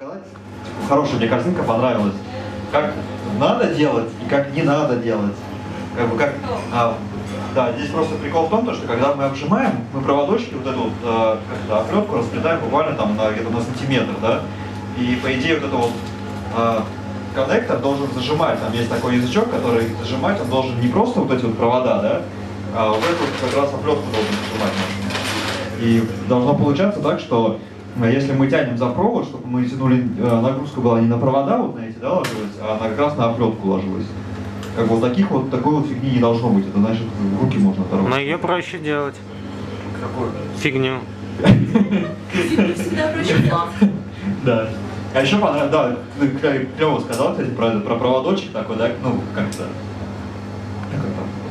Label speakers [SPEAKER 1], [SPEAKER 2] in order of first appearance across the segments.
[SPEAKER 1] показать. Типа, хорошая мне картинка понравилась. Как надо делать и как не надо делать. Как бы как. а, да, здесь просто прикол в том, то, что когда мы обжимаем, мы проводочки, вот эту вот, э, как это, оплетку расплетаем буквально там на где-то на сантиметр, да. И по идее вот это вот э, коннектор должен зажимать. Там есть такой язычок, который зажимать, он должен не просто вот эти вот провода, да, а вот эту как раз оплетку должен зажимать. И должно получаться так, что если мы тянем за провод, чтобы мы тянули, э, нагрузка была не на провода вот на эти, да, ложилась, а на, как раз на оплетку ложилась. Как бы вот таких вот, такой вот фигни не должно быть. Это значит, в руки можно оторвать.
[SPEAKER 2] Но ее проще делать.
[SPEAKER 1] Какой?
[SPEAKER 2] Фигню.
[SPEAKER 3] Всегда проще делать.
[SPEAKER 1] Да. А еще понравилось, да, клево сказал, кстати, про, про проводочек такой, да, ну, как-то,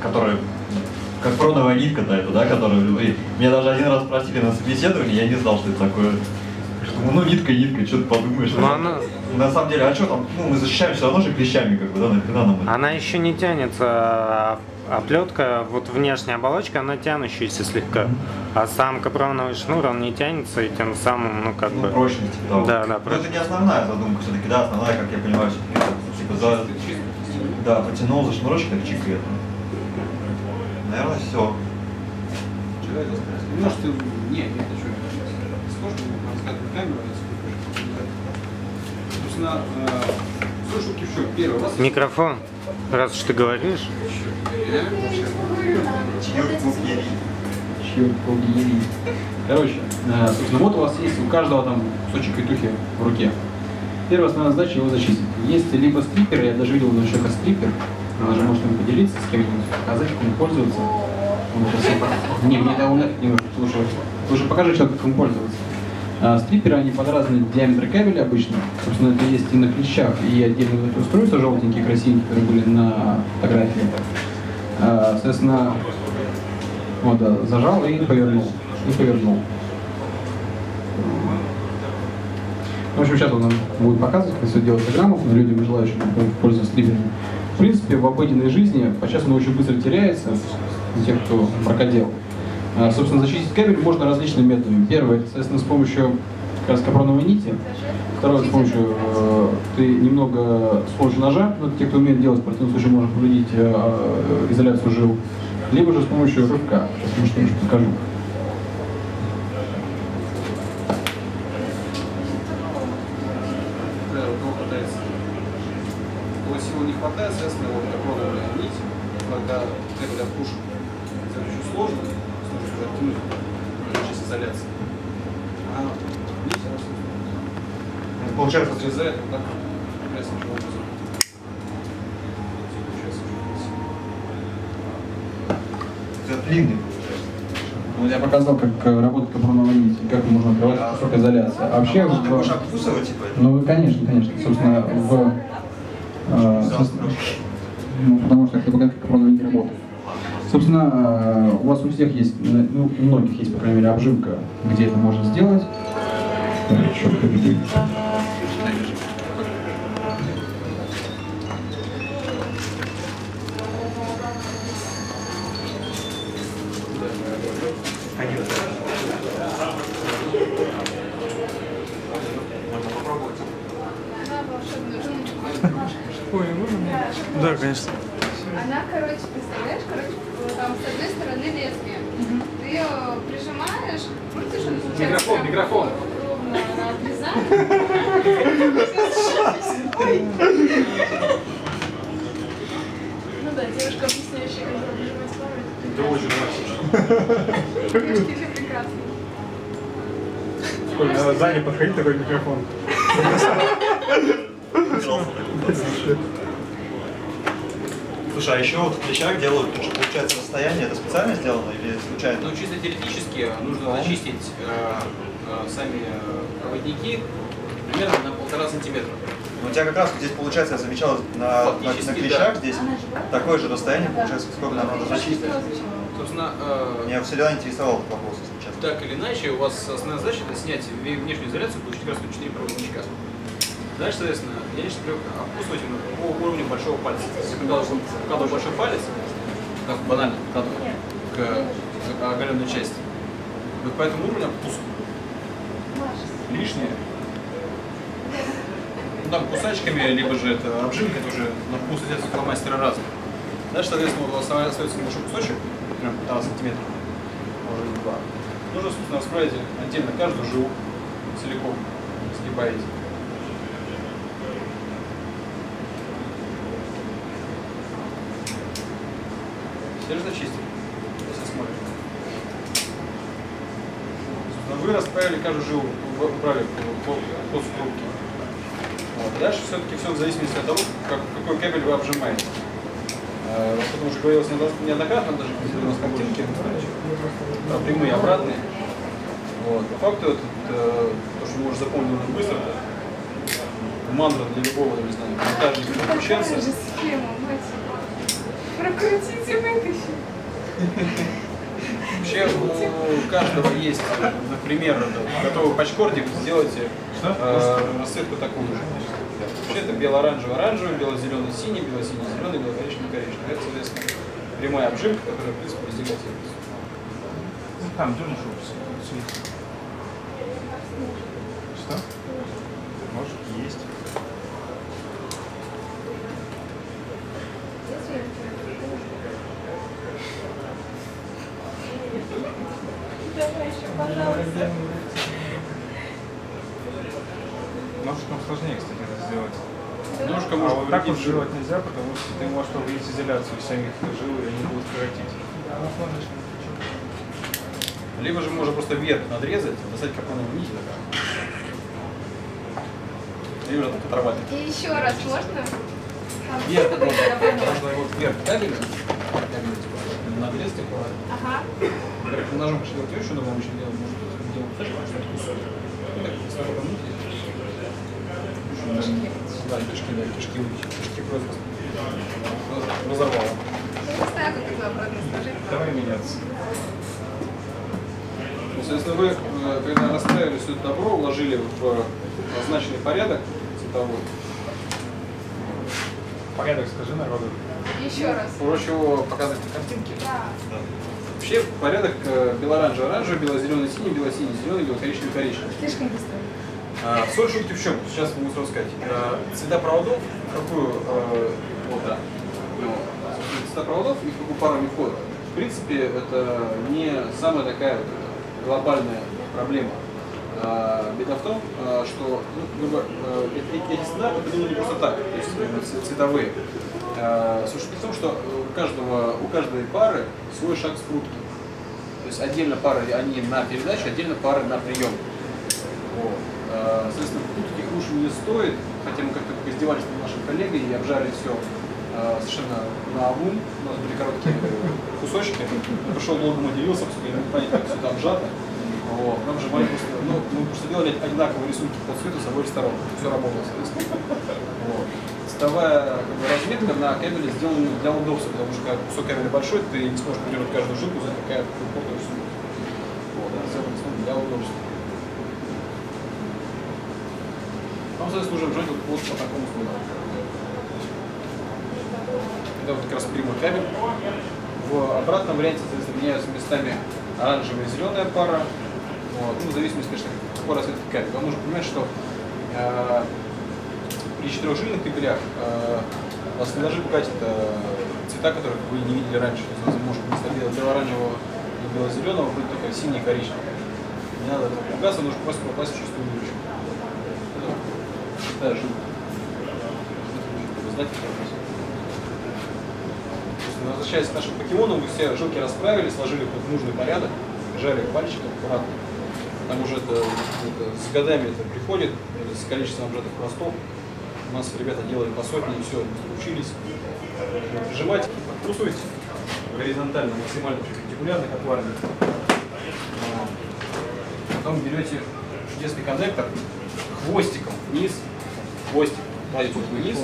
[SPEAKER 1] который, как проновая нитка то это, да, которую, и меня даже один раз спросили на собеседовании, я не знал, что это такое. Что, ну, нитка, нитка, что ты подумаешь.
[SPEAKER 2] Ну, она,
[SPEAKER 1] На самом деле, а что там, ну, мы защищаем все равно же клещами, как бы, да, нахрена нам это?
[SPEAKER 2] она еще не тянется, а оплетка, вот внешняя оболочка, она тянущаяся слегка. А сам капроновый шнур, он не тянется, и тем самым, ну, как
[SPEAKER 1] Ну,
[SPEAKER 2] бы...
[SPEAKER 1] прочность, да.
[SPEAKER 2] Да, да,
[SPEAKER 1] Но это не основная задумка все-таки, да, основная, как я понимаю, все-таки, типа, за, да, потянул за шнурочек, так чик и это. Наверное, все.
[SPEAKER 4] Вчера я сказал, вы можете... Не, нет, а что? Сложно рассказать на камеру, Собственно, э, слушалки в чем? Первый, есть
[SPEAKER 2] Микрофон, раз уж ты говоришь.
[SPEAKER 4] Короче, э, собственно, вот у вас есть у каждого там кусочек петухи в руке. Первая основная задача его зачистить. Есть либо стриппер, я даже видел у человека стриппер, вы даже можете им поделиться с кем-нибудь, показать, как им пользоваться. Он по- Не, мне он нафиг не нужен, слушай. Лучше покажи человеку, как им пользоваться. А, стрипперы, они под разные диаметры кабеля обычно. Собственно, это есть и на клещах, и отдельно вот устройства желтенькие, красивенькие, которые были на фотографии. А, соответственно, вот, да, зажал и повернул. И повернул. В общем, сейчас он нам будет показывать, как все делать грамотно людям, желающим пользоваться стримерами. Принципе, в обыденной жизни подчас он очень быстро теряется, тех, кто бракодел. А, Собственно, защитить кабель можно различными методами. Первое, соответственно, с помощью капроновой нити. Второе, с помощью, э, ты немного с помощью ножа, ну, это те, кто умеет делать, в противном случае можно повредить э, э, изоляцию жил. Либо же с помощью рывка. Сейчас может, немножко покажу. Например, у кого хватает, у кого сил не хватает, соответственно, вот капроновая нить, когда кабель опушен, это очень сложно, сложно затянуть через изоляции. А нить, она, собственно,
[SPEAKER 1] Получается,
[SPEAKER 4] разрезает вот так образом.
[SPEAKER 1] Это длинный.
[SPEAKER 4] Вот я показал, как э, работает капроновая нить, как можно открывать кусок изоляции. А вообще,
[SPEAKER 1] А
[SPEAKER 4] в-
[SPEAKER 1] будешь обкусывать, типа, это?
[SPEAKER 4] ну, конечно, конечно. Собственно, в... ну, потому что это показать, как капроновая нить работает. Собственно, э, у вас у всех есть, э, ну, у многих есть, по крайней мере, обжимка, где это можно сделать. Побери.
[SPEAKER 2] Конечно.
[SPEAKER 5] Она, короче, представляешь, короче, там с одной стороны лезвие. Ты ее прижимаешь, крутишь, он получается
[SPEAKER 4] Микрофон,
[SPEAKER 5] прям
[SPEAKER 4] микрофон.
[SPEAKER 5] ровно отрезает. Ну да, девушка, объясняющая, как прижимать слова.
[SPEAKER 4] Это очень нравится.
[SPEAKER 5] Девушки, все прекрасно.
[SPEAKER 6] Надо сзади подходить такой микрофон.
[SPEAKER 1] А еще вот в клещах делают, потому что получается расстояние, это специально сделано или случайно?
[SPEAKER 4] Ну, чисто теоретически нужно очистить э, э, сами э, проводники примерно на полтора сантиметра.
[SPEAKER 1] Ну, у тебя как раз здесь получается, я замечал, на, на, на клещах
[SPEAKER 4] да.
[SPEAKER 1] здесь такое же расстояние, получается, сколько нам надо зачистить.
[SPEAKER 4] Собственно, э,
[SPEAKER 1] Меня всегда интересовал этот вопрос, если честно.
[SPEAKER 4] так или иначе, у вас основная задача это снять внешнюю изоляцию, получить как раз 4 проводничка. Дальше, соответственно, я лично привык именно по уровню большого пальца. То есть, когда вы вкладываете большой палец, так банально вкладываю, к, к оголенной части, вы по этому уровню опускаю. Лишнее ну, там кусачками, либо же это обжимка, это уже на вкус эти фломастеры разные. Дальше, соответственно, вот у вас остается небольшой кусочек, прям 15 сантиметров, может быть, два. Нужно, собственно, расправить отдельно каждую жилу целиком, сгибаете. Все же зачистили, если смотрим. Собственно, Вы расправили каждую жилу, вы- убрали по, по, по. Вот. Дальше все-таки все в зависимости от того, как, какой кабель вы обжимаете. Вот Потому что говорилось неодно- неоднократно, даже у нас картинки, про прямые и обратные. Вот. По факту это, э, то, что можешь запомнить очень быстро, это мантра для любого, не знаю, монтажника,
[SPEAKER 5] Такая мать. Прокрутите, вытащите.
[SPEAKER 4] Вообще у каждого есть, например, готовый патчкордик, сделайте э, расцветку такую же. Вообще это бело-оранжевый, оранжевый, бело-зеленый, синий, бело-синий, зеленый, бело-коричневый, коричневый. Это, соответственно, прямая обжимка, которая, в принципе, везде котируется.
[SPEAKER 6] Там дернешь его сверху. Что? Может, есть. Ножиком сложнее, кстати, это сделать.
[SPEAKER 4] Немножко
[SPEAKER 6] А
[SPEAKER 4] можно
[SPEAKER 6] вот так вот сделать нельзя, потому что ты можешь повредить изоляцию самих жил, и они будут коротить.
[SPEAKER 4] Либо же можно просто вверх надрезать, достать капоновую нить такая. Либо же так отрабатывать.
[SPEAKER 5] И еще раз можно?
[SPEAKER 4] Вверх
[SPEAKER 5] что-то
[SPEAKER 4] можно, можно его вверх кабеля, кабеля типа, надрез типа,
[SPEAKER 5] Ага.
[SPEAKER 4] ножом что делать еще дома очень делать, может делать флеш, потому что это кусок. Ну так, сразу помыть. Да, кишки, да, кишки, кишки просто разорвало.
[SPEAKER 6] Давай меняться.
[SPEAKER 4] Ну, Соответственно, вы, э, когда расставили все это добро, уложили в назначенный порядок цветовой,
[SPEAKER 6] Порядок скажи народу.
[SPEAKER 5] Еще раз.
[SPEAKER 4] проще его показывать на картинке.
[SPEAKER 5] Да.
[SPEAKER 4] Вообще порядок э, бело-оранжевый, оранжевый, бело-зеленый, синий, бело-синий, зеленый, бело-коричневый, коричневый.
[SPEAKER 5] Слишком быстро.
[SPEAKER 4] А, соль шутки в чем? Сейчас могу сразу сказать. А, цвета проводов, какую э, вот, да, ну, цвета проводов и какую пару входят. В принципе, это не самая такая глобальная проблема. А, беда в том, а, что ну, грубо, э, эти, эти стандарты придуманы не просто так, то есть цветовые. А, Суть в том, что у каждого, у каждой пары свой шаг скрутки. То есть отдельно пары они на передачу, отдельно пары на прием. Вот. А, Соответственно, тут таких лучше не стоит, хотя мы как-то издевались над нашим коллегой и обжарили все совершенно на обум. У нас были короткие кусочки. Я пошел долго удивился, что я не мог как все это обжато. Вот. Нам же просто, ну, мы просто делали одинаковые рисунки по цвету с обоих сторон. Все работало, соответственно. Вот. Цветовая как бы, разметка на кабеле сделана для удобства, потому что кусок кабеля большой, ты не сможешь поддерживать каждую жилку за крупная рисунок. Вот, сделано исключительно для удобства. Соответственно, уже вжать вот, по такому слою. Это вот как раз прямой кабель. В обратном варианте, соответственно, меняются местами оранжевая и зеленая пара. Вот. Ну, в зависимости, конечно, какой расцветки кабель. Вам нужно понимать, что э, при четырехжильных кабелях э, вас не должны пугать это цвета, которых вы не видели раньше. То есть, вы можете вместо бело- бело-оранжевого и бело-зеленого будет только синий и коричневый. Не надо этого пугаться, нужно просто попасть в чистую дырочку. Это шестая жилка. Вы Возвращаясь к нашим покемонам, мы все жилки расправили, сложили в нужный порядок, жали их пальчиком аккуратно. Там уже это, это с годами это приходит, с количеством обжатых пластов. У нас ребята делали по сотне, и все, учились. Прижимать, трусуйте горизонтально, максимально перпендикулярно, как в армии. А, Потом берете чудесный коннектор хвостиком вниз, хвостик, кладете вниз,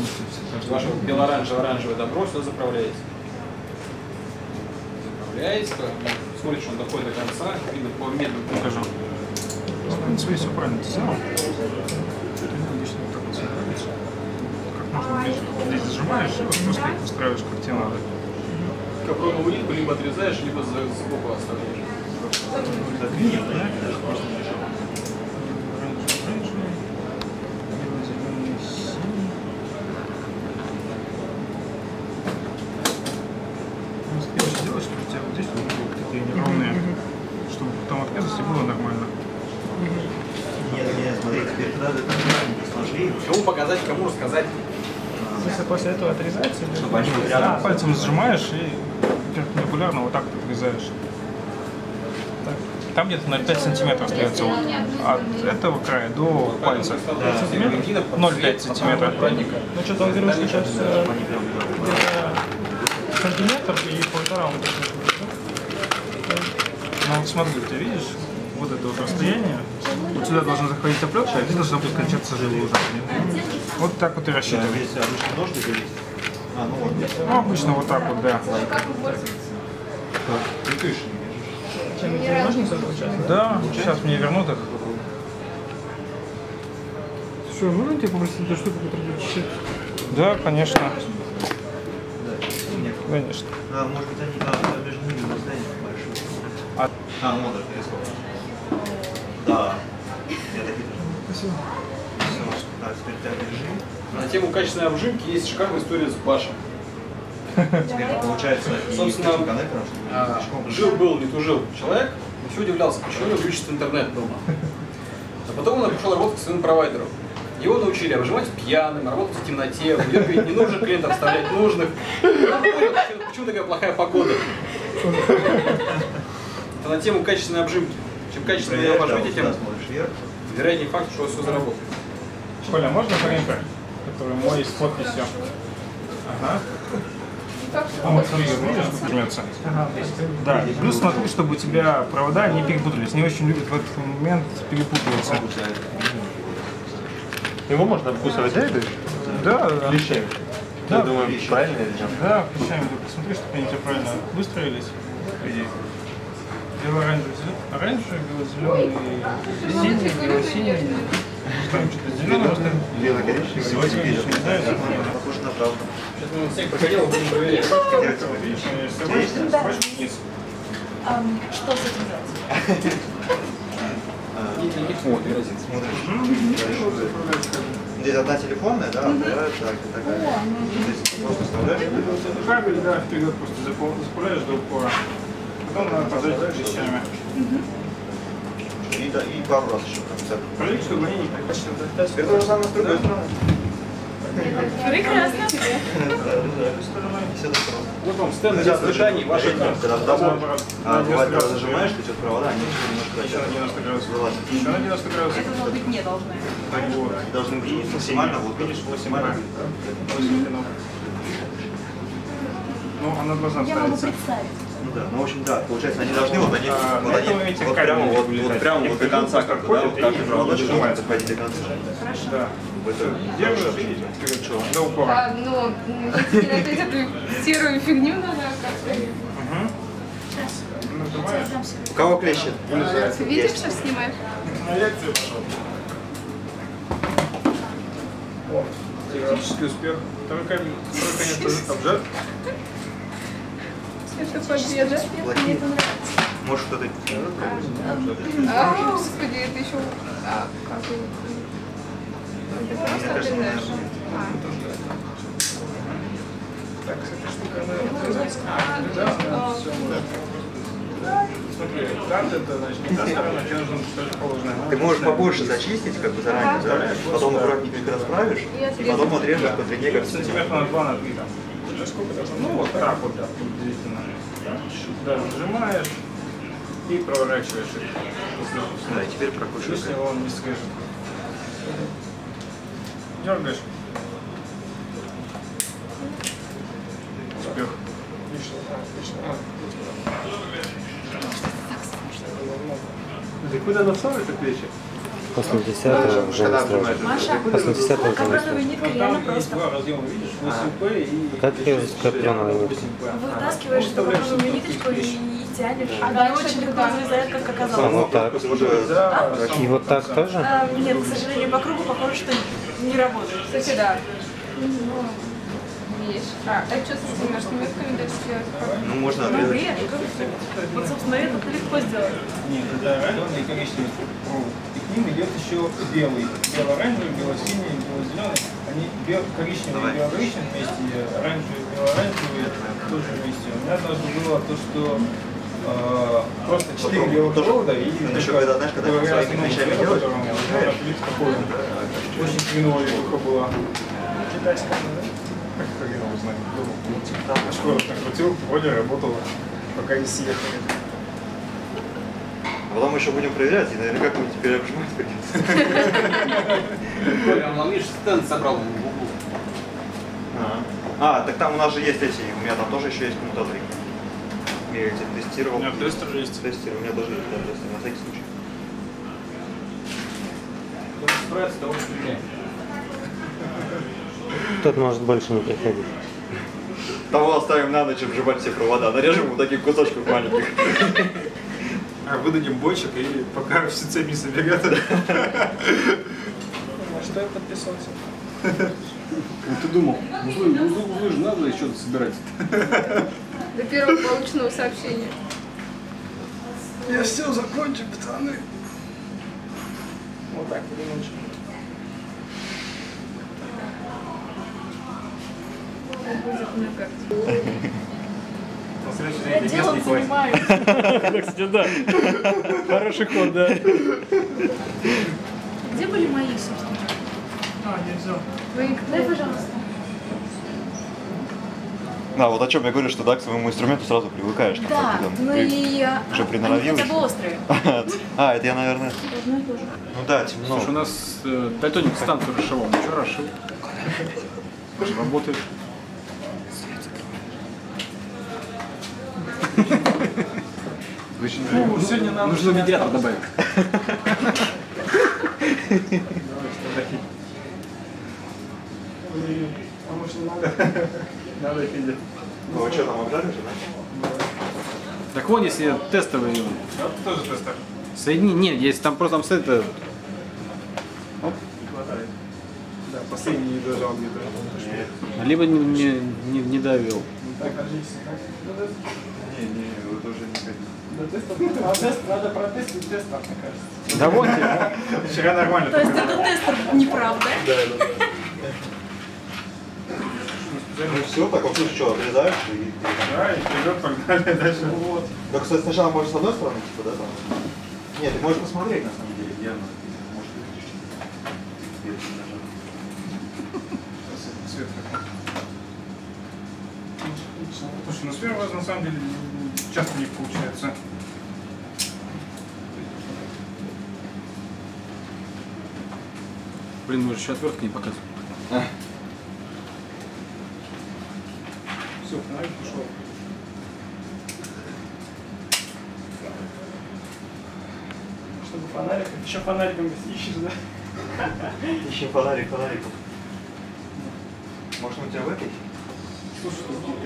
[SPEAKER 4] ваше бело-оранжевое-оранжевое добро сюда заправляете. Заправляете, смотрите, что он доходит до конца, видно по меду покажу.
[SPEAKER 6] В принципе, все правильно ты сделал. Ты обычно вот так вот собираешь. Как можно ближе. Здесь зажимаешь и вот просто их устраиваешь, как тебе надо.
[SPEAKER 4] Капроновую нитку либо отрезаешь, либо за- сбоку оставляешь.
[SPEAKER 6] Нет, да? Просто Оранжевый, оранжевый, бело-зеленый, синий. Я застегнула нормально.
[SPEAKER 1] Нет, нет, смотри, теперь туда это маленько сложи.
[SPEAKER 4] Кому показать, кому рассказать.
[SPEAKER 6] Если после этого отрезается, или-
[SPEAKER 1] Чтобы они
[SPEAKER 6] Да,
[SPEAKER 1] рядом.
[SPEAKER 6] пальцем сжимаешь и перпендикулярно вот так отрезаешь. Так. Там где-то 0,5 сантиметров остается вот от этого края до пальца. 5 сантиметров? 0,5 сантиметра. Ну что-то он говорил, что сейчас э, сантиметр и полтора вот. Ну вот смотри, ты видишь вот это вот расстояние, вот сюда должен заходить оплетка, а здесь должна быть кончаться жила уже. Вот так вот и
[SPEAKER 1] Да,
[SPEAKER 6] рассчитывай.
[SPEAKER 1] весь обычный ножик есть. А, ну вот.
[SPEAKER 6] Ну, обычно вот так вот, да.
[SPEAKER 5] Вы пользуетесь?
[SPEAKER 1] Не тышь.
[SPEAKER 6] Да, сейчас мне вернут их.
[SPEAKER 3] Что, можно тебя попросить эту штуку потребить?
[SPEAKER 6] Да, конечно.
[SPEAKER 1] Нет.
[SPEAKER 6] Конечно.
[SPEAKER 1] А, может быть, они там между ними расстояние большое.
[SPEAKER 6] А-
[SPEAKER 1] А, вот это перескок. Да. Я так вижу.
[SPEAKER 3] Спасибо.
[SPEAKER 1] Так держи.
[SPEAKER 4] На тему качественной обжимки есть шикарная история с Башем.
[SPEAKER 1] Теперь получается
[SPEAKER 4] Собственно, А. Жил-был, не тужил человек, и все удивлялся, почему него глючит интернет дома. А потом он пришел работать к своему провайдеру. Его научили обжимать пьяным, работать в темноте, выдергивать ненужных клиентов, вставлять нужных. Почему, почему такая плохая погода. Это на тему качественной обжимки. Чем качественнее
[SPEAKER 1] вот
[SPEAKER 4] тем вероятнее факт, что все заработает.
[SPEAKER 6] Коля, можно принтер, который мой с подписью? Ага. А вот смотри, видишь, как жмется? Да, и плюс смотри, чтобы у тебя провода не перепутались. Не очень любят в этот момент перепутываться.
[SPEAKER 7] Его можно обкусывать, да, это?
[SPEAKER 6] Да, да.
[SPEAKER 7] Клещами.
[SPEAKER 6] Да.
[SPEAKER 7] Я думаю, правильно или нет?
[SPEAKER 6] Да, включаем, посмотри, чтобы они тебя правильно выстроились. по идее. Бело-оранжевый, зелё- оранжевый, бело-зеленый, синий, бело-синий. Ставим
[SPEAKER 1] Похоже на правду.
[SPEAKER 4] Сейчас мы снег проходил, будем проверять.
[SPEAKER 8] Что с этим делать?
[SPEAKER 1] Здесь одна телефонная, да, вторая так, и такая. Здесь просто вставляешь.
[SPEAKER 6] Кабель, да, вперед просто запуляешь до упора. Потом надо поджать клещами.
[SPEAKER 1] И, да, и пару раз еще в конце.
[SPEAKER 6] Проверить, чтобы они не прикоснулись.
[SPEAKER 1] Теперь то же самое с другой стороны.
[SPEAKER 8] Прекрасно.
[SPEAKER 1] Это
[SPEAKER 4] вам стенд для испытаний ваших
[SPEAKER 1] Когда в дому, а, бывает, когда зажимаешь, ты что-то провода, они
[SPEAKER 6] Еще на 90 градусов.
[SPEAKER 1] вылазят.
[SPEAKER 6] Еще на 90 градусов.
[SPEAKER 8] Это должно быть не должно.
[SPEAKER 6] Так вот.
[SPEAKER 1] Должны быть максимально, вот
[SPEAKER 6] Видишь, 8
[SPEAKER 1] максимально.
[SPEAKER 6] Ну, она должна
[SPEAKER 8] Я могу представить.
[SPEAKER 1] Ну да, ну в общем да, получается они должны вот они,
[SPEAKER 6] А,
[SPEAKER 1] вот они
[SPEAKER 6] этом эти
[SPEAKER 1] вот прямо вот, вот прямо вот до конца
[SPEAKER 6] Некоторые
[SPEAKER 1] как бы, да, вот каждый проводочек должен
[SPEAKER 6] нажимают.
[SPEAKER 1] доходить до конца.
[SPEAKER 6] Да. Держишь
[SPEAKER 1] хорошо.
[SPEAKER 6] вперед чего? До упора.
[SPEAKER 5] А, ну, теперь опять эту серую фигню надо как-то...
[SPEAKER 6] Угу.
[SPEAKER 1] Кого клещи?
[SPEAKER 5] Ты видишь, что снимаешь?
[SPEAKER 6] На лекцию пошел. Теоретический успех. Второй камень, второй конец обжат.
[SPEAKER 5] Это победа.
[SPEAKER 1] Плохие. Может кто-то...
[SPEAKER 5] А, господи, это еще... А, как? Ты просто
[SPEAKER 1] Мне наверное,
[SPEAKER 5] А.
[SPEAKER 6] Так, с этой штукой она Смотри, карт это значит не та сторона, тебе нужно что-то положенное.
[SPEAKER 1] Ты можешь побольше зачистить, как бы заранее, да? Потом аккуратненько расправишь, и потом отрежешь по длине, как
[SPEAKER 6] Сантиметра на 2 на 3 там. Уже сколько должно? Ну вот так вот, да, приблизительно. Да, нажимаешь и проворачиваешь их.
[SPEAKER 1] Да, и теперь прокручивай.
[SPEAKER 6] Лишнего он не скрежет. Дергаешь. Успех.
[SPEAKER 7] Ты куда насовываешь плечи?
[SPEAKER 2] После 10 уже?
[SPEAKER 8] Маша,
[SPEAKER 2] После 10 уже
[SPEAKER 8] нитка реально?
[SPEAKER 6] 8P и...
[SPEAKER 2] Как ее с капроновой ниткой?
[SPEAKER 8] Вытаскиваешь эту капроновую ниточку и, тянешь.
[SPEAKER 5] А дальше
[SPEAKER 8] очень как
[SPEAKER 2] А,
[SPEAKER 8] оказалось.
[SPEAKER 2] вот так.
[SPEAKER 6] Да,
[SPEAKER 2] И вот так тоже?
[SPEAKER 8] А, нет, к сожалению, по кругу похоже, что не работает.
[SPEAKER 5] Кстати, да. Ну. А, а что с этими ошметками дальше делать?
[SPEAKER 1] Ну, можно
[SPEAKER 8] Ну,
[SPEAKER 1] отрезать.
[SPEAKER 8] брешь. Вот, собственно, это легко сделать.
[SPEAKER 6] Нет, это оранжевый и коричневый провод. Ним идет еще белый. Бело-оранжевый, бело-синий, бело-зеленый. Они бел- коричневый и бело-коричневый вместе, оранжевый и бело-оранжевый тоже вместе. У меня даже было то, что э, просто 4 белых провода и
[SPEAKER 1] еще когда, знаешь, когда своими вещами делаешь.
[SPEAKER 6] Очень хреновая вилка была. Китайская, да? Как хреново знать? Думал. Скоро накрутил, вроде работала, пока не съехали.
[SPEAKER 1] А потом мы еще будем проверять, и наверняка будет теперь обжимать придется.
[SPEAKER 4] Он видишь, стенд собрал в углу.
[SPEAKER 1] А. А, так там у нас же есть эти, у меня там тоже еще есть коммутаторы. Я эти тестировал.
[SPEAKER 6] У меня тестер есть.
[SPEAKER 1] Тестировал, у меня даже есть, тестер, на всякий случай.
[SPEAKER 4] Справится, того стреляй.
[SPEAKER 2] Тут может больше не приходить.
[SPEAKER 1] Того оставим на ночь обжимать все провода, нарежем вот таких кусочков маленьких.
[SPEAKER 6] А выдадим бочек и пока все цепь не соберет.
[SPEAKER 3] На что я подписался?
[SPEAKER 4] Ну ты думал, узлы, узлы, узлы же надо еще собирать.
[SPEAKER 5] До первого полученного сообщения.
[SPEAKER 3] Я все закончу, пацаны. Вот так, одиночек.
[SPEAKER 5] На карте.
[SPEAKER 8] Я делом занимаюсь.
[SPEAKER 3] Кстати, да. Хороший ход, да.
[SPEAKER 8] Где были мои, собственно?
[SPEAKER 3] А, не взял.
[SPEAKER 5] Твои
[SPEAKER 8] Дай, пожалуйста.
[SPEAKER 1] Да, вот о чем я говорю, что да, к своему инструменту сразу привыкаешь.
[SPEAKER 8] Да,
[SPEAKER 1] там,
[SPEAKER 8] ну
[SPEAKER 1] при-
[SPEAKER 8] и а,
[SPEAKER 1] уже
[SPEAKER 8] они
[SPEAKER 1] приноровилась.
[SPEAKER 8] хотя бы острые.
[SPEAKER 1] А, это я, наверное...
[SPEAKER 8] Одно и то же.
[SPEAKER 1] Ну да, темно.
[SPEAKER 4] Слушай, у нас э, дальтоник станцию расшивал. Ну что расшил? Работает.
[SPEAKER 3] Ну, сегодня нам
[SPEAKER 4] нужно медиатор добавить.
[SPEAKER 3] А надо?
[SPEAKER 1] Ну, вы что, там обжаришь, да?
[SPEAKER 4] Так вон, если тестовый
[SPEAKER 6] Да, тоже тестер.
[SPEAKER 4] соедини, нет, если там просто там стоит, это
[SPEAKER 6] Хватает. Да, последний не дожал где-то.
[SPEAKER 4] либо не, не, не, не довел.
[SPEAKER 3] Так, держись.
[SPEAKER 1] Не, не, тоже не
[SPEAKER 3] теста. А тест, надо протестить тестер, мне кажется.
[SPEAKER 4] Да вот.
[SPEAKER 6] Вчера нормально.
[SPEAKER 8] То есть это тестер неправда?
[SPEAKER 1] Ну все, так вот что, обрезаешь и...
[SPEAKER 6] Да, и вперед, погнали дальше.
[SPEAKER 3] Вот.
[SPEAKER 1] Да, кстати, сначала можешь с одной стороны, типа, да, там? Нет, ты можешь посмотреть, на самом деле, где она. Может.
[SPEAKER 6] Цвет какой. Слушай, ну на самом деле часто не получается.
[SPEAKER 4] Блин, может еще отвертка не показывает.
[SPEAKER 6] Все, фонарик пошел.
[SPEAKER 3] Чтобы фонарик. Еще фонариком ищешь, да?
[SPEAKER 1] Ищем фонарик, фонариком. Может, он у тебя в этой?
[SPEAKER 6] Слушай,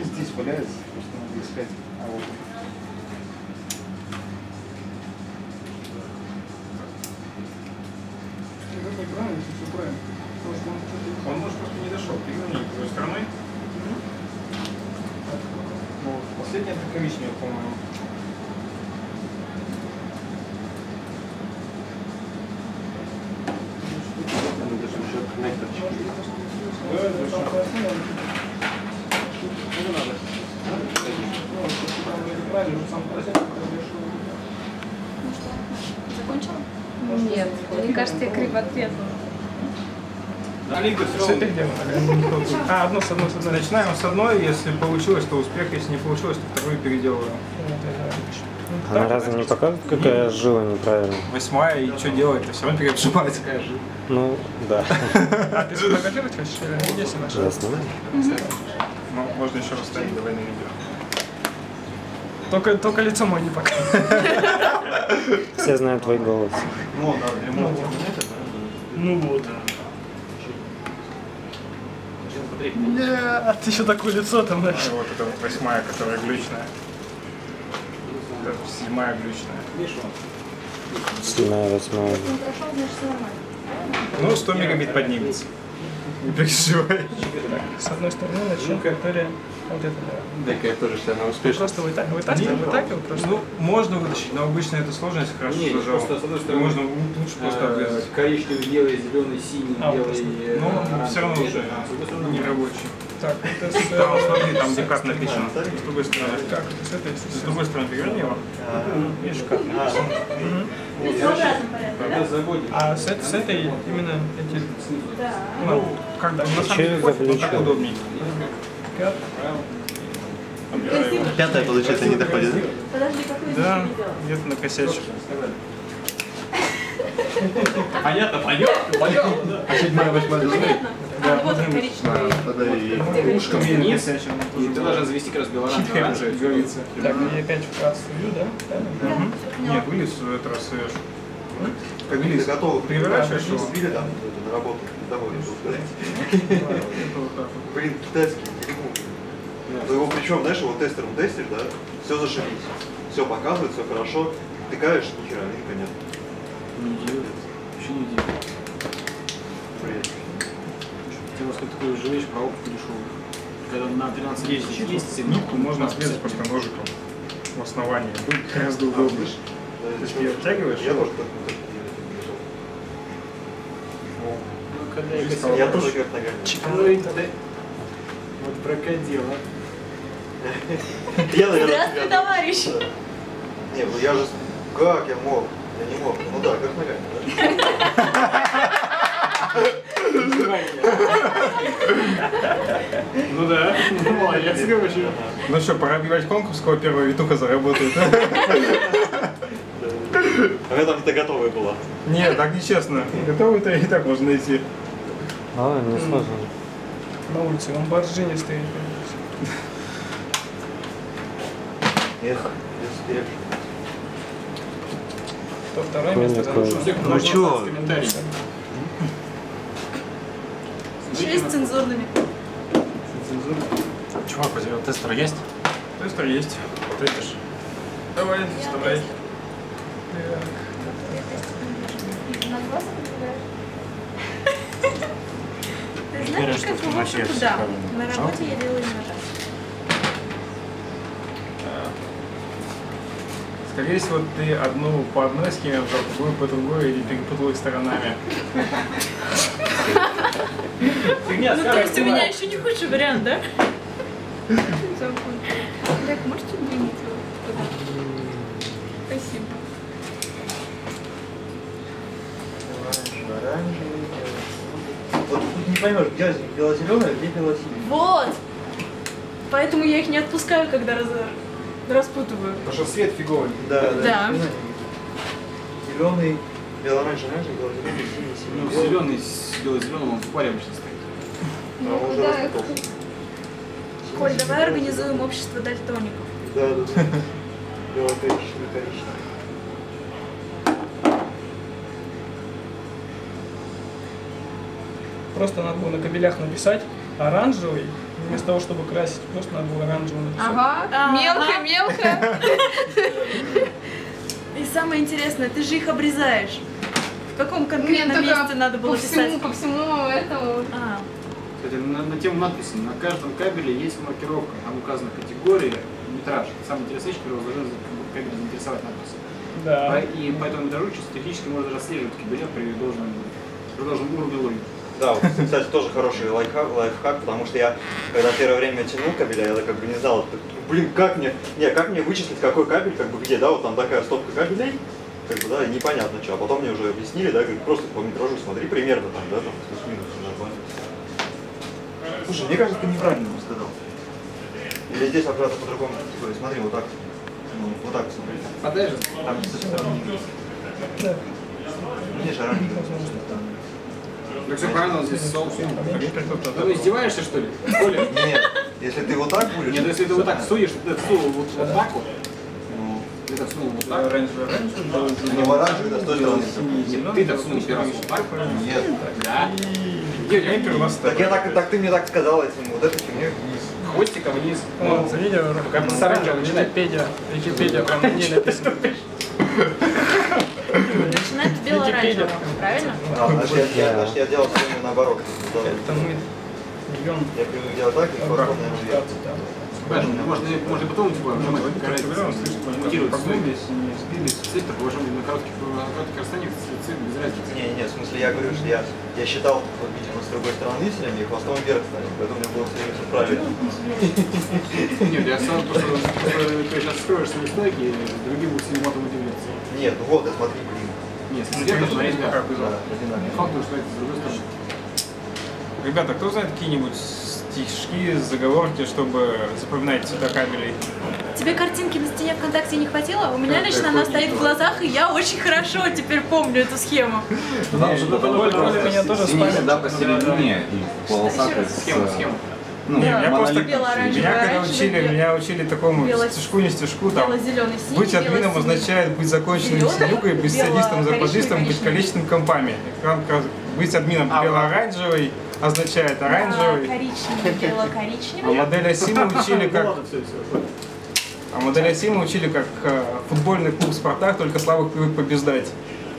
[SPEAKER 6] здесь валяется, просто надо искать. А вот.
[SPEAKER 3] Это неправильно, это все правильно. Потому что он что-то-
[SPEAKER 6] Он может просто не дошел. Переверни другой стороной. Вот. Последняя это коричневая, по-моему. Да, да,
[SPEAKER 3] Правильно, сам процесс,
[SPEAKER 8] Закончила?
[SPEAKER 5] Нет, мне кажется, я криво ответила.
[SPEAKER 6] Олега, все где? А, одно с одной, с одной. Начинаем с одной, если получилось, то успех, если не получилось, то вторую переделываем.
[SPEAKER 2] Она разве не показывает, какая жила неправильно?
[SPEAKER 6] Восьмая, и что делать-то? Все равно переобжимать.
[SPEAKER 2] Ну, да.
[SPEAKER 3] А ты сфотографировать хочешь? или наша.
[SPEAKER 2] Снимаю.
[SPEAKER 6] Ну, можно еще раз ставить, давай на видео.
[SPEAKER 3] Только, только лицо мое не показывай.
[SPEAKER 2] Все знают твой голос.
[SPEAKER 1] Ну, да, ремонт.
[SPEAKER 3] Ну вот. Нет, еще такое лицо там, знаешь.
[SPEAKER 6] И вот это вот восьмая, которая глючная. Это седьмая глючная.
[SPEAKER 2] Седьмая, восьмая.
[SPEAKER 6] Ну, 100 мегабит поднимется. Не переживай.
[SPEAKER 3] С одной стороны начнем, которая вот это, да.
[SPEAKER 4] Я тоже себя на успешно.
[SPEAKER 3] Просто вы так, вы так, вы так его просто.
[SPEAKER 6] Ну, можно вытащить, но обычно это сложность хорошо
[SPEAKER 4] Не,
[SPEAKER 6] зажал.
[SPEAKER 4] просто с одной стороны,
[SPEAKER 6] Можно лучше просто
[SPEAKER 4] Э,
[SPEAKER 6] обрезать.
[SPEAKER 4] Коричневый, белый, зеленый, синий,
[SPEAKER 3] А,
[SPEAKER 4] белый. э,
[SPEAKER 6] Но все равно уже не рабочий. Так, это с... Там, где кат написано. С другой стороны. Как с этой? С другой стороны переверни его. Видишь, написано.
[SPEAKER 4] Когда заводишь.
[SPEAKER 6] А с, с этой именно эти... Ну, как бы, на самом деле,
[SPEAKER 2] заключение.
[SPEAKER 6] так удобнее.
[SPEAKER 7] Пятая, получается, не доходит.
[SPEAKER 8] Подожди, какой
[SPEAKER 6] Да, где-то накосячил.
[SPEAKER 4] Понятно, пойдем, пойдем.
[SPEAKER 7] А седьмая, восьмая должны?
[SPEAKER 8] Понятно? А, вот коричневый.
[SPEAKER 7] Подари.
[SPEAKER 6] Ушком.
[SPEAKER 4] И ты должен завести как раз белоранжевый говорится.
[SPEAKER 6] Так, я опять вкратце сую, да? Нет, вылез в этот раз свеж.
[SPEAKER 1] Как ты готов,
[SPEAKER 6] Переворачиваешь его.
[SPEAKER 1] сбили там это, на работу, домой, сказать. Блин, китайский телефон. Ты его причем, знаешь, его тестером тестишь, да? Все зашибись. Все показывает, все хорошо. Тыкаешь, ни хера, нет.
[SPEAKER 4] Не делает. Вообще не делает. Ты как такой жалеешь про опыт дешевый. Когда на 13
[SPEAKER 6] Есть,
[SPEAKER 4] есть, есть
[SPEAKER 6] Нитку можно срезать просто ножиком в основании. Будет гораздо удобнее.
[SPEAKER 1] Да,
[SPEAKER 6] То есть
[SPEAKER 1] это
[SPEAKER 6] её оттягиваешь?
[SPEAKER 1] Я тоже так
[SPEAKER 4] Ну, когда я
[SPEAKER 1] тоже как ногами.
[SPEAKER 4] Ты- Вот крокодил, а.
[SPEAKER 1] Я, наверное,
[SPEAKER 8] Здравствуй, товарищ!
[SPEAKER 1] Не, ну я же... Как я мог? Я не мог. Ну да, как ногами, да?
[SPEAKER 4] Ну да, молодец, короче.
[SPEAKER 6] Ну что, пора объявлять конкурс, кого первая витуха заработает.
[SPEAKER 1] А я там-то готовая была.
[SPEAKER 6] Нет, так нечестно. Готовый-то и так можно найти.
[SPEAKER 2] А, не сложно.
[SPEAKER 3] На улице Ламборджини стоит.
[SPEAKER 1] Эх, перек.
[SPEAKER 3] Кто второе место?
[SPEAKER 7] Ну чё?
[SPEAKER 8] Шесть с цензурными.
[SPEAKER 7] Чувак, у тебя тестер есть?
[SPEAKER 6] Тестер есть. Тестишь. Давай, вставляй.
[SPEAKER 5] Определяешь?
[SPEAKER 8] Ты знаешь,
[SPEAKER 7] что
[SPEAKER 8] как
[SPEAKER 7] ты
[SPEAKER 8] в
[SPEAKER 7] вообще
[SPEAKER 8] общем-то,
[SPEAKER 7] всё
[SPEAKER 8] да.
[SPEAKER 7] правильно
[SPEAKER 8] На работе я делаю именно так.
[SPEAKER 6] Скорее всего, ты одну по одной схеме, а другую по другой или перепутал их сторонами.
[SPEAKER 4] Фигня,
[SPEAKER 8] Ну, то есть у меня еще не худший вариант, да?
[SPEAKER 5] Так, можете двинуть его туда? Спасибо.
[SPEAKER 1] Оранжевый. Вот тут не поймешь, где а где бело-синий.
[SPEAKER 8] Вот! Поэтому я их не отпускаю, когда раз... распутываю.
[SPEAKER 4] Потому что свет фиговый.
[SPEAKER 1] Да,
[SPEAKER 8] Да.
[SPEAKER 1] Зеленый, бело-оранжевый, оранжевый, бело-зеленый, синий, синий.
[SPEAKER 4] Ну, зеленый с бело-зеленым он в паре обычно стоит.
[SPEAKER 1] А он уже
[SPEAKER 5] Да,
[SPEAKER 1] распутался.
[SPEAKER 8] Коль, давай организуем общество дальтоников.
[SPEAKER 1] Да, да, да. Бело-коричневый, коричневый.
[SPEAKER 3] Просто надо было на кабелях написать оранжевый, вместо того, чтобы красить, просто надо было оранжевый написать.
[SPEAKER 5] Ага,
[SPEAKER 8] Ага. И самое интересное, ты же их обрезаешь. В каком
[SPEAKER 5] Нет,
[SPEAKER 8] конкретном
[SPEAKER 5] только
[SPEAKER 8] месте надо было
[SPEAKER 5] по всему,
[SPEAKER 8] писать?
[SPEAKER 5] по всему этому.
[SPEAKER 8] А,
[SPEAKER 4] Кстати, на, на тему надписи. На каждом кабеле есть маркировка. Там указана категория, метраж. Самый интересный вещь, который должен кабель заинтересовать надпись.
[SPEAKER 3] Да.
[SPEAKER 4] И по этому метражу чисто технически можно даже отслеживать кабеля при должном, при должном уровне логики.
[SPEAKER 1] Да, вот, кстати, тоже хороший лайфхак, лайфхак, потому что я, когда первое время тянул кабеля, я как бы не знал, блин, как мне, не, как мне вычислить, какой кабель, как бы где, да, вот там такая стопка кабелей, как бы, да, и непонятно что, а потом мне уже объяснили, да, говорят, просто по метражу смотри примерно там, да, там, плюс-минус, нормально. Слушай, мне кажется, ты неправильно сказал. Или здесь обратно по-другому, типа, смотри, вот так, ну, вот так смотри,
[SPEAKER 4] Подальше.
[SPEAKER 1] там с этой стороны.
[SPEAKER 3] Да.
[SPEAKER 1] Видишь, оранжевый.
[SPEAKER 4] Так все правильно, он здесь соус.
[SPEAKER 6] Мне как-то вот
[SPEAKER 4] Да
[SPEAKER 6] это
[SPEAKER 4] ну издеваешься, что ли? Коля?
[SPEAKER 1] Нет, если ты вот так будешь...
[SPEAKER 4] Нет, если ты вот так суешь, ты сунул вот, так вот,
[SPEAKER 1] Ну,
[SPEAKER 4] ты так сунул вот так,
[SPEAKER 6] оранжевый, оранжевый, белый,
[SPEAKER 1] не в оранжевый, да, с той стороны.
[SPEAKER 4] Нет, ты так сунул первый раз вот так,
[SPEAKER 1] Нет.
[SPEAKER 4] да,
[SPEAKER 6] Я.
[SPEAKER 1] Так я так, так ты мне так сказал этим, вот этой фигней вниз.
[SPEAKER 4] хвостиком вниз.
[SPEAKER 3] Ну, видео,
[SPEAKER 4] Как бы с оранжевым начинать.
[SPEAKER 3] Википедия, Википедия там не написано.
[SPEAKER 8] бело-оранжевого, правильно?
[SPEAKER 1] Значит, я, я, значит, я делал все наоборот.
[SPEAKER 3] Это мы идем
[SPEAKER 1] Я привык делать так, и.
[SPEAKER 4] Поэтому можно, можно потом типа, когда мутирует
[SPEAKER 6] Погнулись, не сбились.
[SPEAKER 4] цифр, положим на коротких, на коротких расстояниях без разницы.
[SPEAKER 1] Не, не, в смысле, я говорю, что я, я считал, вот, видимо, с другой стороны виселями и хвостом вверх ставил, поэтому у меня было все время все правильно.
[SPEAKER 4] Нет, я сам то, что ты сейчас скроешь свои стойки, другие будут сильно матом удивляться.
[SPEAKER 1] Нет, ну вот, ты смотри.
[SPEAKER 4] Нет, сверху смотреть, да.
[SPEAKER 6] Как бы,
[SPEAKER 1] Да,
[SPEAKER 6] да.
[SPEAKER 1] одинаково.
[SPEAKER 4] Факт, что это с другой стороны.
[SPEAKER 6] Ребята, кто знает какие-нибудь стишки, заговорки, чтобы запоминать цвета кабелей?
[SPEAKER 8] Тебе картинки на стене ВКонтакте не хватило? У меня лично она стоит в глазах, и я очень хорошо теперь помню эту схему.
[SPEAKER 7] Там же
[SPEAKER 3] Оля, Оля меня тоже спамит.
[SPEAKER 7] всегда посередине и полосатый с...
[SPEAKER 4] Схема, схема.
[SPEAKER 7] Ну,
[SPEAKER 6] Не, меня просто, меня когда учили, меня учили такому
[SPEAKER 8] Бело-
[SPEAKER 6] стишку не стишку, там, быть админом означает быть законченным синюкой, быть садистом, западистом, быть количественным компами. Быть админом
[SPEAKER 4] А,
[SPEAKER 6] бело-оранжевый означает оранжевый.
[SPEAKER 8] Коричневый,
[SPEAKER 6] А
[SPEAKER 8] бело-коричневый.
[SPEAKER 6] модель оси мы учили как... А модель оси мы учили как э, футбольный клуб «Спартак», только слабых привык побеждать.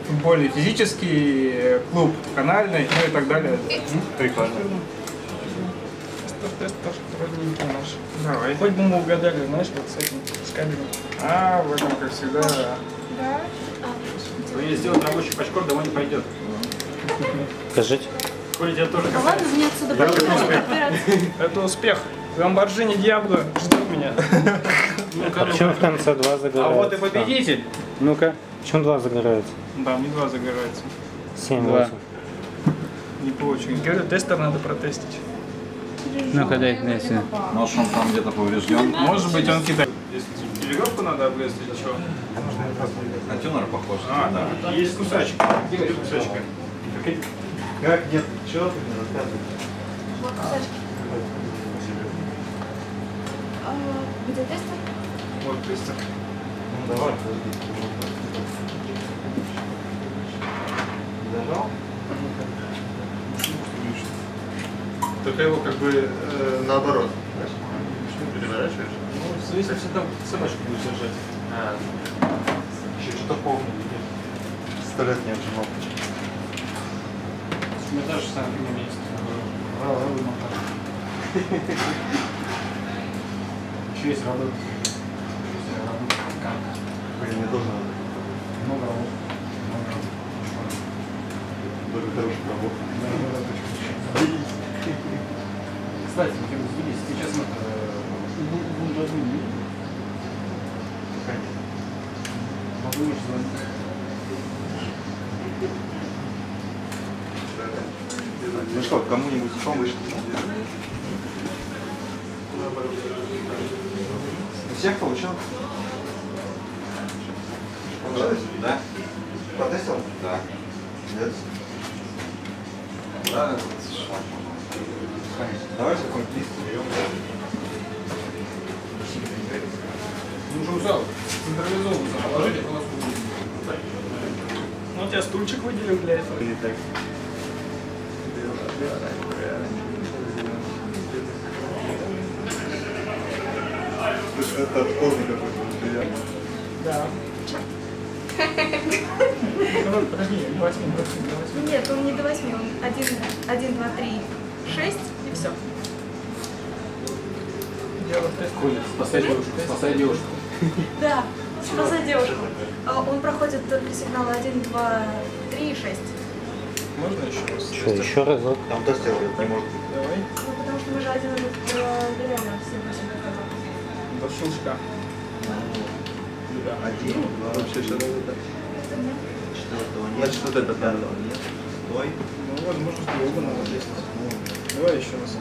[SPEAKER 6] Футбольный физический э, клуб, канальный, ну и так далее.
[SPEAKER 7] Прикольно.
[SPEAKER 3] Тест тоже родненький наш.
[SPEAKER 6] Давай.
[SPEAKER 3] Хоть бы мы угадали, знаешь, вот с этим, с кабелем.
[SPEAKER 6] А, в этом, как всегда, да.
[SPEAKER 8] Да.
[SPEAKER 4] Если сделать рабочий пачкор, домой не пойдет.
[SPEAKER 2] Скажите.
[SPEAKER 4] Коля, тебя тоже
[SPEAKER 8] Да ладно, мне отсюда пойдет.
[SPEAKER 3] Это успех. Ламборджини Диабло ждет меня.
[SPEAKER 2] А почему в конце два загораются?
[SPEAKER 4] А вот и победитель.
[SPEAKER 2] Ну-ка. Почему два загораются?
[SPEAKER 6] Да, мне два загораются.
[SPEAKER 2] Семь,
[SPEAKER 9] Два.
[SPEAKER 2] восемь.
[SPEAKER 6] Не по очереди.
[SPEAKER 3] Говорю, тестер надо протестить.
[SPEAKER 9] Ну-ка, дай, сюда.
[SPEAKER 7] Может, он там где-то поврежден.
[SPEAKER 6] Может быть, он какие-то... Веревку надо обрезать или что?
[SPEAKER 7] На тюнер похож.
[SPEAKER 6] А, да. Есть кусачек. Где кусачка?
[SPEAKER 1] Как? Нет, что ты мне рассказываешь?
[SPEAKER 8] Вот кусачки. А, Где тестер?
[SPEAKER 6] Вот, тестер.
[SPEAKER 1] Ну давай, подожди. Зажал?
[SPEAKER 7] Только его как бы э, наоборот. Переворачиваешь?
[SPEAKER 6] Ну, в зависимости там собачку будешь держать.
[SPEAKER 1] А. Еще что-то помню. Сто лет не отжимал.
[SPEAKER 6] Меня даже самое время есть.
[SPEAKER 4] Еще есть работа.
[SPEAKER 1] Блин, мне тоже надо.
[SPEAKER 4] Много работы.
[SPEAKER 1] Только хорошая работа.
[SPEAKER 4] Кстати, мы видели, сейчас мы
[SPEAKER 1] нет.
[SPEAKER 4] Могу лишь звонить.
[SPEAKER 1] Ну что, кому-нибудь помощь? У всех получил? Понравилось? Это отходный какой-то приятно.
[SPEAKER 3] Да. Ну, подожди, до восьми, до восьми, до восьми.
[SPEAKER 8] Нет, он не до восьми, он один, один, два, три, шесть и все.
[SPEAKER 4] Коля, спасай девушку, спасай девушку.
[SPEAKER 8] Да, спасай девушку. А Он проходит только сигналы 1, 2, 3 и 6.
[SPEAKER 3] Можно еще раз?
[SPEAKER 2] Что, еще разок?
[SPEAKER 1] Там тестер не может быть.
[SPEAKER 3] Давай.
[SPEAKER 8] Ну, потому что мы же один раз берем все 8 показал.
[SPEAKER 3] До щелчка.
[SPEAKER 1] Один, два, вообще что Четвертого нет. Значит, вот это пятого нет. Твой?
[SPEAKER 3] Ну, возможно, что оба надо тестить. Давай еще раз.